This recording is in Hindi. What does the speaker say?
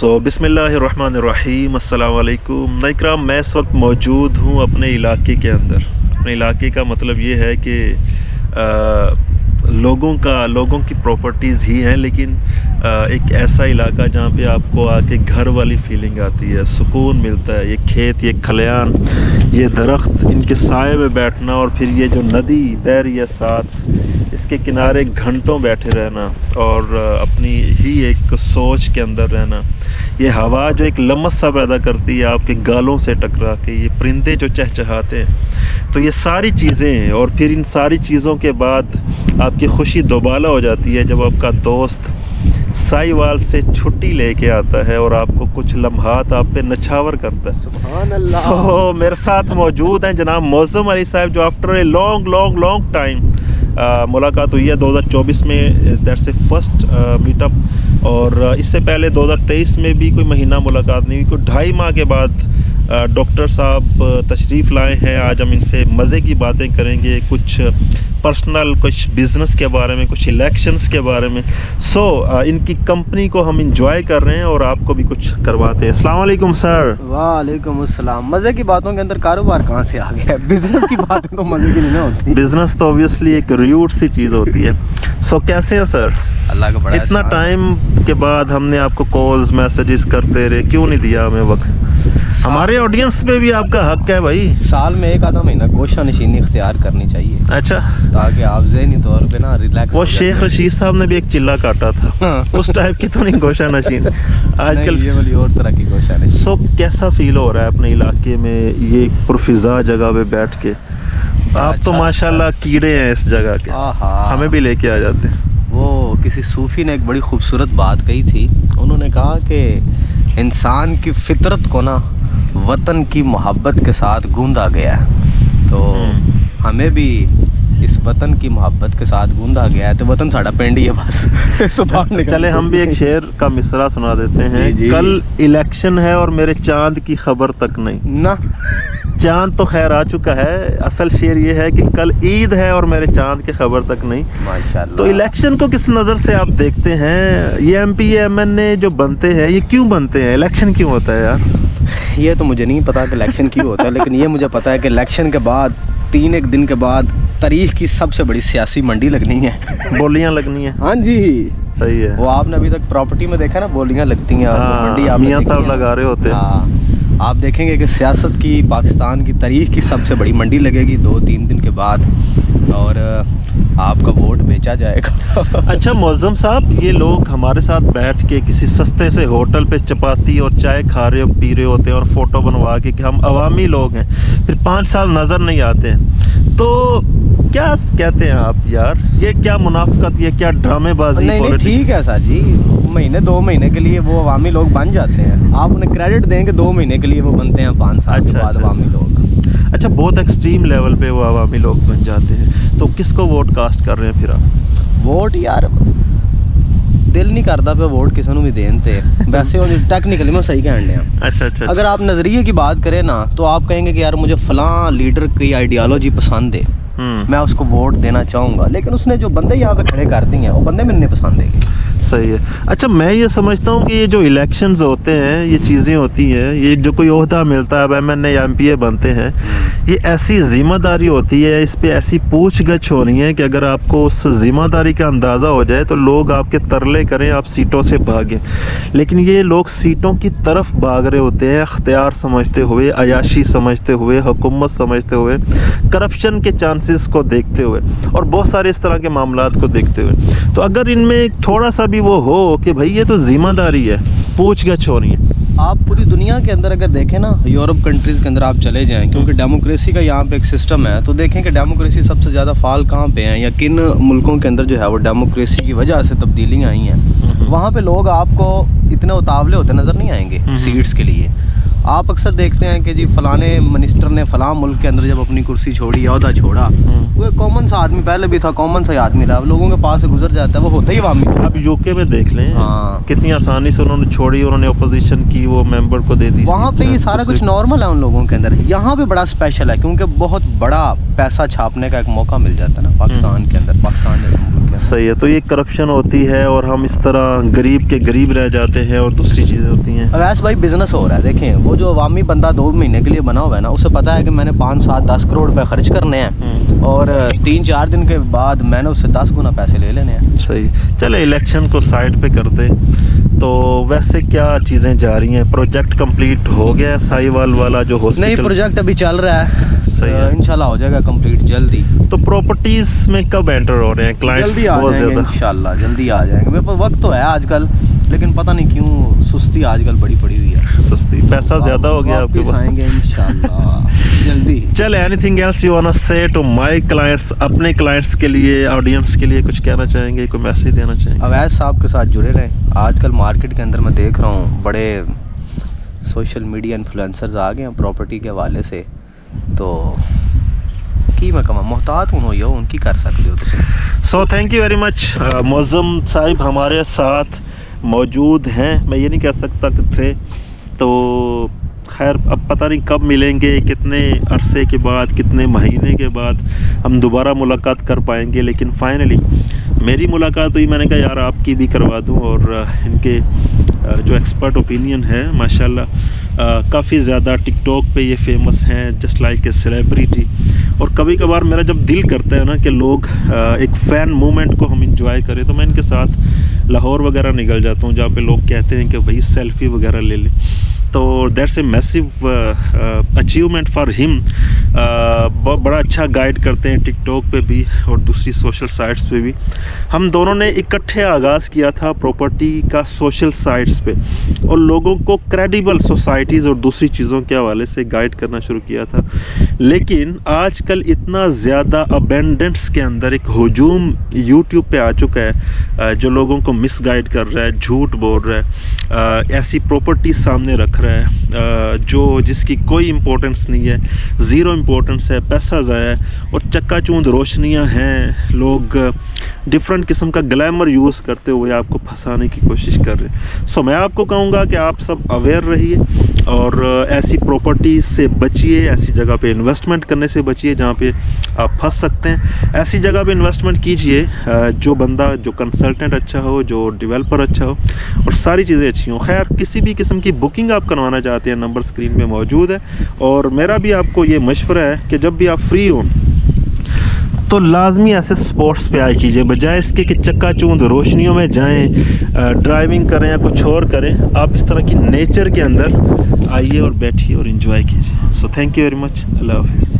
सो बिसमीम अल्लाम नाइक्राम मैं इस वक्त मौजूद हूँ अपने इलाके के अंदर अपने इलाके का मतलब ये है कि आ, लोगों का लोगों की प्रॉपर्टीज़ ही हैं लेकिन एक ऐसा इलाका जहाँ पे आपको आके घर वाली फीलिंग आती है, सुकून मिलता है, ये खेत, ये खलियान, ये दरख्त, इनके साय में बैठना और फिर ये जो नदी रही है साथ, इसके किनारे घंटों बैठे रहना और अपनी ही एक सोच के अंदर रहना। ये हवा जो एक लमस सा पैदा करती है, आपके गालों से टकरा के, ये परिंदे जो चहचहाते हैं तो ये सारी चीज़ें और फिर इन सारी चीज़ों के बाद आपकी खुशी दोबाला हो जाती है जब आपका दोस्त साईवाल से छुट्टी लेके आता है और आपको कुछ लम्हात आप पे नछावर करता है। so, मेरे साथ मौजूद हैं जनाब मौजम अली साहब जो after a long long long time मुलाकात हुई है 2024 में दैट्स ए फ़र्स्ट मीटअप और इससे पहले 2023 में भी कोई महीना मुलाकात नहीं हुई। कोई ढाई माह के बाद डॉक्टर साहब तशरीफ़ लाए हैं। आज हम इनसे मज़े की बातें करेंगे कुछ पर्सनल कुछ बिज़नेस के बारे में कुछ इलेक्शंस के बारे में। सो so, इनकी कंपनी को हम इंजॉय कर रहे हैं और आपको भी कुछ करवाते हैं। अस्सलाम वालेकुम सर वालेकुम अस्सलाम। मज़े की बातों के अंदर कारोबार कहाँ से आ गया? बिज़नेस की बातें तो मज़े की नहीं होती। बिज़नेस तो ऑब्वियसली एक रूट सी चीज़ होती है। सो so, कैसे हैं सर अल्लाह का बड़ा इतना टाइम के बाद हमने आपको कॉल्स मैसेजेस करते रहे। क्यों नहीं दिया हमें वक्त? हमारे ऑडियंस पे भी आपका हक है भाई। साल में एक आधा महीना गोशा नशीनी इख्तियार करनी चाहिए। अच्छा। ताकि आप जहनी तौर पे ना रिलैक्स वो शेख रशीद साहब ने भी एक चिल्ला काटा था। हाँ। उस टाइप की तो नहीं गोशा नशीन। आजकल ये वाली और तरह की गोशा नशीन सो कैसा फील हो रहा है अपने इलाके में ये पुरफिजा जगह पे बैठ के? आप तो अच्छा, माशाल्लाह कीड़े हैं इस जगह के। हमें भी लेके आ जाते हैं। वो किसी सूफी ने एक बड़ी खूबसूरत बात कही थी। उन्होंने कहा कि इंसान की फितरत को ना वतन की मोहब्बत के साथ गूंदा गया है। तो हम्म। हमें भी इस वतन की मोहब्बत के साथ गूंदा गया है तो वतन साढ़ा पेंड ही है बस। तो चले हम भी एक शेर का मिसरा सुना देते हैं। जी जी। कल इलेक्शन है और मेरे चाँद की खबर तक नहीं। ना। चाँद तो खैर आ चुका है। असल शेर ये है कि कल ईद है और मेरे चाँद की खबर तक नहीं। माशाल्लाह। तो इलेक्शन को किस नज़र से आप देखते हैं? ये M P M N A जो बनते हैं ये क्यों बनते हैं? इलेक्शन क्यों होता है यार? ये तो मुझे नहीं पता कि इलेक्शन क्यों होता है लेकिन ये मुझे पता है कि इलेक्शन के बाद तीन एक दिन के बाद तारीख की सबसे बड़ी सियासी मंडी लगनी है। बोलियाँ लगनी है। हाँ जी। सही है। वो आपने अभी तक प्रॉपर्टी में देखा ना बोलियाँ लगती हैं हाँ, मंडी आप साहब लगा रहे होते हैं। हाँ। आप देखेंगे कि सियासत की, पाकिस्तान की तारीख की सबसे बड़ी मंडी लगेगी दो तीन दिन के बाद, और आपका वोट बेचा जाएगा। अच्छा मौज़म साहब, ये लोग हमारे साथ बैठ के किसी सस्ते से होटल पे चपाती और चाय खा रहे हो, पी रहे होते हैं और फ़ोटो बनवा के कि हम अवामी लोग हैं, फिर पाँच साल नज़र नहीं आते हैं। तो क्या कहते हैं आप यार? ये क्या मुनाफ्त ये क्या ड्रामेबाजी नहीं नहीं ठीक है सर जी। महीने दो महीने के लिए वो अवामी लोग बन जाते हैं। आप उन्हें क्रेडिट देंगे दो महीने के लिए वो बनते हैं पाँच साल अच्छा, बाद अच्छा, अवामी अच्छा। लोग। अच्छा बहुत एक्सट्रीम लेवल पे वो अवामी लोग बन जाते हैं। तो किसको वोट कास्ट कर रहे हैं फिर आप? वोट यार दिल नहीं करता पे वोट किसी भी देन थे वैसे टेक्निकली मैं सही कहने अच्छा, अच्छा अच्छा। अगर आप नज़रिए की बात करें ना तो आप कहेंगे कि यार मुझे फ़लाँ लीडर की आइडियालॉजी पसंद है। मैं उसको वोट देना चाहूँगा। लेकिन उसने जो बंदे यहाँ पे खड़े कर दिए हैं, वो बंदे मिलने पसंद है सही है। अच्छा मैं ये समझता हूँ कि ये जो इलेक्शंस होते हैं, ये चीज़ें होती हैं, ये जो कोई अहदा मिलता है, अब M N M P A बनते हैं, ये ऐसी ज़िम्मेदारी होती है इस पर ऐसी पूछ गछ होनी है कि अगर आपको उस ज़िम्मेदारी का अंदाज़ा हो जाए तो लोग आपके तरले करें, आप सीटों से भागें। लेकिन ये लोग सीटों की तरफ़ भाग रहे होते हैं, अख्तियार समझते हुए, अयाशी समझते हुए, हुकूमत समझते हुए करप्शन के चांसेस को देखते हुए, और बहुत सारे इस तरह के मामला को देखते हुए। तो अगर इनमें थोड़ा सा भी वो हो कि भाई ये तो ज़िम्मेदारी है पूछ गछ होनी है आप पूरी दुनिया के अंदर अगर देखें ना यूरोप कंट्रीज़ के अंदर आप चले जाएँ क्योंकि डेमोक्रेसी का यहाँ पे एक सिस्टम है तो देखें कि डेमोक्रेसी सबसे ज़्यादा फाल कहाँ पे है या किन मुल्कों के अंदर जो है वो डेमोक्रेसी की वजह से तब्दीलियाँ आई हैं हम्म। वहाँ पे लोग आपको इतने उतावले होते नज़र नहीं आएँगे सीट्स हम्म। के लिए आप अक्सर देखते हैं कि जी फलाने मिनिस्टर ने फलां मुल्क के अंदर जब अपनी कुर्सी छोड़ी अहदा छोड़ा हम्म। वो एक कॉमन सा आदमी पहले भी था कॉमन सा आदमी रहा लोगों के पास से गुजर जाता है वो होता ही अवामी अब यूके में देख लें हाँ कितनी आसानी से उन्होंने छोड़ी उन्होंने अपोजिशन की वो मेंबर को दे दी वहाँ पे ये सारा कुछ नॉर्मल है उन लोगों के अंदर यहाँ पे बड़ा स्पेशल है क्योंकि बहुत बड़ा पैसा छापने का एक मौका मिल जाता है ना पाकिस्तान। के अंदर पाकिस्तान सही है। तो ये करप्शन होती है और हम इस तरह गरीब के गरीब रह जाते हैं और दूसरी चीज़ें होती हैं। अवैस भाई बिज़नेस हो रहा है। देखें वो जो अवामी बंदा दो महीने के लिए बना हुआ है ना उसे पता है कि मैंने पाँच सात दस करोड़ रुपए खर्च करने हैं हम्म। और तीन चार दिन के बाद मैंने उससे दस गुना पैसे ले लेने हैं। सही। चले इलेक्शन को साइड पे कर दे तो वैसे क्या चीज़ें जा रही हैं? प्रोजेक्ट कंप्लीट हो गया साईवाल वाला जो हो नहीं प्रोजेक्ट अभी चल रहा है। सही है। इंशाल्लाह हो जाएगा कंप्लीट जल्दी। तो प्रॉपर्टीज़ में कब एंटर हो रहे हैं? क्लाइंट्स जल्दी आ बहुत जाएँगे ज़्यादा। इंशाल्लाह जल्दी आ जाएँगे। मेरे पास वक्त तो है आजकल लेकिन पता नहीं क्यों सुस्ती आजकल बड़ी पड़ी हुई है। सस्ती पैसा ज़्यादा हो गया आपके पास। आएँगे इंशाल्लाह जल्दी। चल anything else you want say to my clients अपने क्लाइंट्स के लिए ऑडियंस के लिए कुछ कहना चाहेंगे कोई मैसेज देना चाहेंगे? अवैध साहब के साथ जुड़े रहें। आजकल मार्केट के अंदर मैं देख रहा हूँ बड़े सोशल मीडिया इन्फ्लुएंसर्स आ गए हैं प्रॉपर्टी के हवाले से। तो की मैं कमा मोहतात हूँ, हो उनकी कर सकते हो तुम so thank you very much Mauzam Sahib हमारे साथ मौजूद हैं। मैं ये नहीं कह सकता कि थे तो खैर, अब पता नहीं कब मिलेंगे, कितने अरसे के बाद, कितने महीने के बाद हम दोबारा मुलाकात कर पाएँगे। लेकिन फाइनली मेरी मुलाकात हुई, मैंने कहा, यार, आपकी भी करवा दूँ। और इनके जो एक्सपर्ट ओपिनियन है, माशाल्लाह काफ़ी ज़्यादा टिकटॉक पे ये फ़ेमस हैं जस्ट लाइक ए सेलिब्रिटी और कभी कभार मेरा जब दिल करता है ना कि लोग एक फ़ैन मोमेंट को हम इंजॉय करें तो मैं इनके साथ लाहौर वगैरह निकल जाता हूँ, जहाँ पे लोग कहते हैं कि, भाई सेल्फी वगैरह ले लें। तो that's a massive achievement for him बड़ा अच्छा गाइड करते हैं टिकटॉक पे भी और दूसरी सोशल साइट्स पे भी। हम दोनों ने इकट्ठे आगाज़ किया था प्रॉपर्टी का सोशल साइट्स पे और लोगों को क्रेडिबल सोसाइटीज़ और दूसरी चीज़ों के हवाले से गाइड करना शुरू किया था। लेकिन आजकल इतना ज़्यादा अबेंडेंस के अंदर एक हजूम यूट्यूब पे आ चुका है जो लोगों को मिस गाइड कर रहा है झूठ बोल रहा है अ, ऐसी प्रॉपर्टी सामने रख रहा है जो जिसकी कोई इम्पोर्टेंस नहीं है ज़ीरो इम्पोर्टेंस है, पैसा ज़ाया है, और चक्का चूंद रोशनियाँ हैं। लोग डिफरेंट किस्म का ग्लैमर यूज़ करते हुए आपको फंसाने की कोशिश कर रहे हैं। सो मैं आपको कहूँगा कि आप सब अवेयर रहिए, और ऐसी प्रॉपर्टीज़ से बचिए, ऐसी जगह पे इन्वेस्टमेंट करने से बचिए जहाँ पे आप फंस सकते हैं। ऐसी जगह पे इन्वेस्टमेंट कीजिए जो बंदा, जो कंसल्टेंट अच्छा हो, जो डेवलपर अच्छा हो, और सारी चीज़ें अच्छी हों। खैर, किसी भी किस्म की बुकिंग आप करवाना चाहते हैं नंबर स्क्रीन पे मौजूद है। और मेरा भी आपको ये मशवरा है कि जब भी आप फ्री हों तो लाजमी ऐसे स्पोर्ट्स पे आए कीजिए। बजाय इसके कि चक्का चूंद रोशनियों में जाएँ ड्राइविंग करें या कुछ और करें, आप इस तरह की नेचर के अंदर आइए और बैठिए और इन्जॉय कीजिए। So thank you very much अल्लाह हाफिज़।